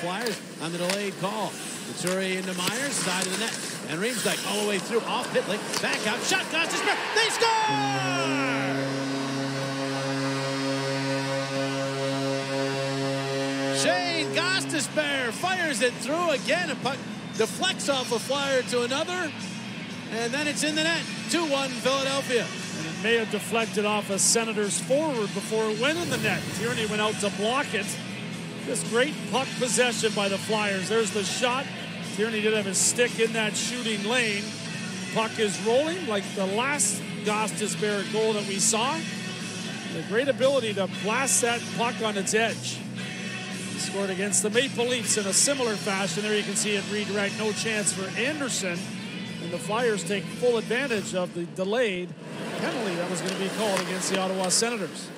Flyers on the delayed call. Couturier into Myers, side of the net. And Riemsdyk all the way through, off Pitlick, back out, shot, Gostis, they score! Shayne Gostisbehere fires it through again. A puck deflects off a flyer to another. And then it's in the net. 2-1 Philadelphia. And it may have deflected off a Senators forward before it went in the net. Tierney went out to block it. This great puck possession by the Flyers. There's the shot. Tierney did have his stick in that shooting lane. Puck is rolling like the last Gostisbehere goal that we saw. The great ability to blast that puck on its edge. He scored against the Maple Leafs in a similar fashion. There you can see it redirect. No chance for Anderson. And the Flyers take full advantage of the delayed penalty that was going to be called against the Ottawa Senators.